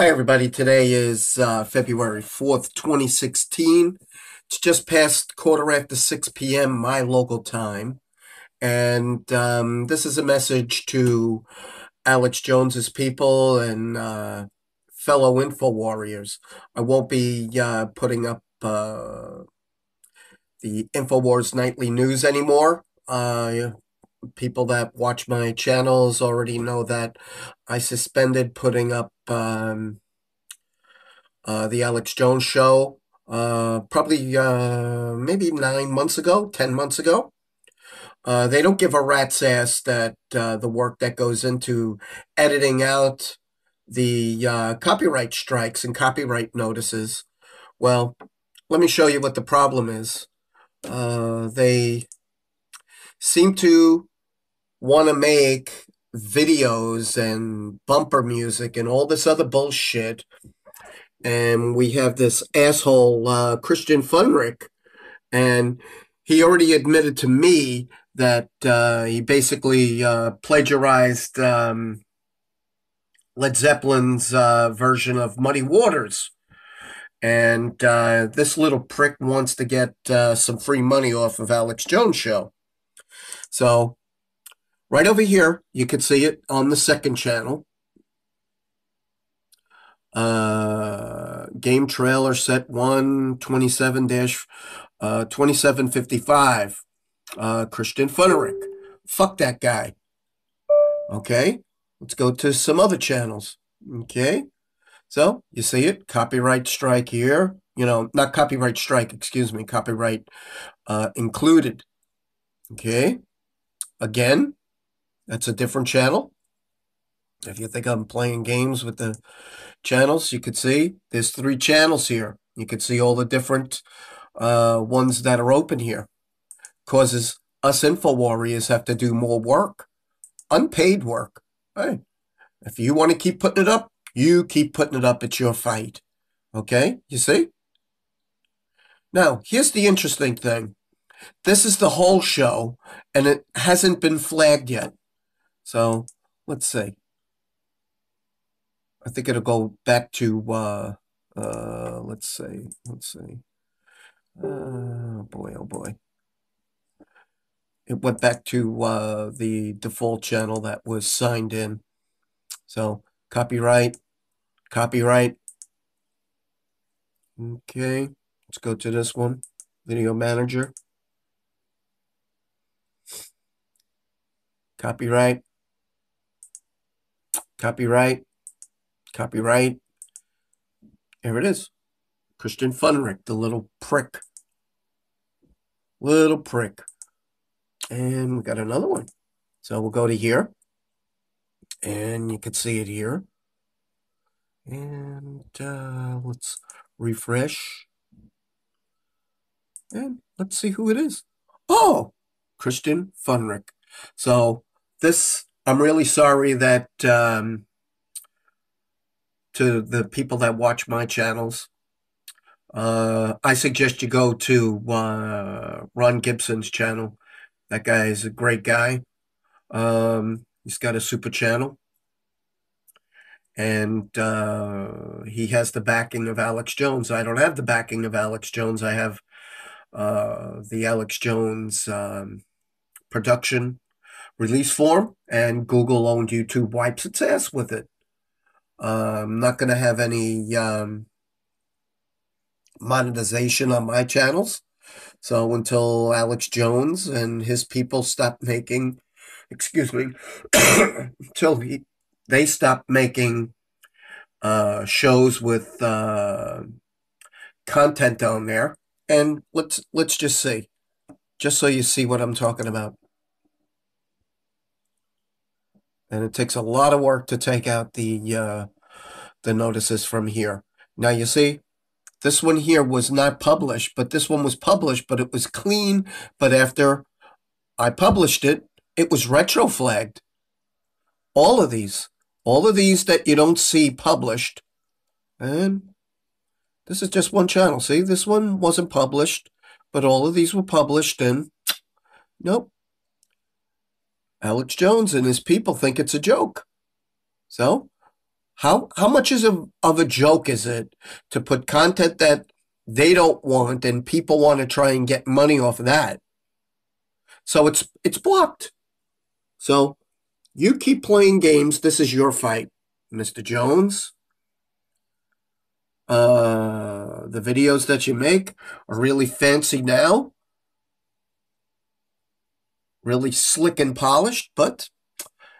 Hi, everybody. Today is uh, February 4th, 2016. It's just past quarter after 6 p.m. my local time. And um, this is a message to Alex Jones's people and uh, fellow info warriors. I won't be uh, putting up uh, the InfoWars Nightly News anymore. Uh, people that watch my channels already know that I suspended putting up um, uh, the Alex Jones show uh, probably uh, maybe nine months ago, ten months ago. Uh, they don't give a rat's ass that uh, the work that goes into editing out the uh, copyright strikes and copyright notices. Well, let me show you what the problem is. they seem to want to make videos and bumper music and all this other bullshit. And we have this asshole, uh, Christian Funrick, and he already admitted to me that uh, he basically uh, plagiarized um, Led Zeppelin's uh, version of Muddy Waters. And uh, this little prick wants to get uh, some free money off of Alex Jones' show. So Right over here, you can see it on the second channel. Uh, game trailer set 1, 27 dash, uh, 2755. Uh, Christian Funerick. Fuck that guy. Okay, let's go to some other channels. Okay, so you see it, copyright strike here. You know, not copyright strike, excuse me, copyright uh, included. Okay, again, that's a different channel. If you think I'm playing games with the channels, you could see there's three channels here. You could see all the different uh, ones that are open here. Causes us info warriors have to do more work, unpaid work. Hey, if you want to keep putting it up, you keep putting it up. It's your fight. Okay, you see? Now, here's the interesting thing. This is the whole show, and it hasn't been flagged yet. So let's see. I think it'll go back to, uh, uh, let's see, let's see. Oh boy, oh boy. It went back to uh, the default channel that was signed in. So copyright, copyright. Okay, let's go to this one, Video Manager. Copyright. Copyright. Copyright. Here it is. Christian Funrick, the little prick. Little prick. And we got another one. So we'll go to here. And you can see it here. And uh, let's refresh. And let's see who it is. Oh, Christian Funrick. So this I'm really sorry that um, to the people that watch my channels, uh, I suggest you go to uh, Ron Gibson's channel. That guy is a great guy. Um, he's got a super channel. And uh, he has the backing of Alex Jones. I don't have the backing of Alex Jones. I have uh, the Alex Jones um, production release form, and Google owned YouTube wipes its ass with it. I'm not going to have any um, monetization on my channels. So until Alex Jones and his people stop making, excuse me, until he, they stop making uh, shows with uh, content on there, and let's let's just see, just so you see what I'm talking about. And it takes a lot of work to take out the uh, the notices from here. Now you see, this one here was not published, but this one was published, but it was clean. But after I published it, it was retro flagged. All of these, all of these that you don't see published, and this is just one channel. See, this one wasn't published, but all of these were published, and nope, Alex Jones and his people think it's a joke. So, How how much is of, of a joke is it to put content that they don't want and people want to try and get money off of that? So it's it's blocked. So you keep playing games. This is your fight, Mr. Jones. Uh, the videos that you make are really fancy now, really slick and polished, but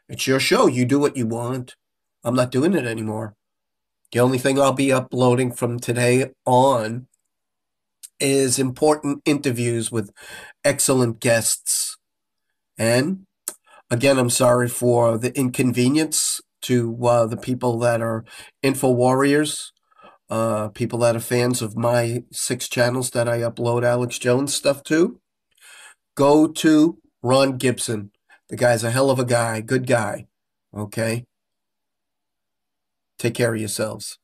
it's your show. You do what you want. I'm not doing it anymore. The only thing I'll be uploading from today on is important interviews with excellent guests. And again, I'm sorry for the inconvenience to uh, the people that are info warriors, uh, people that are fans of my six channels that I upload Alex Jones stuff to. Go to Ron Gibson. The guy's a hell of a guy, good guy. Okay. Take care of yourselves.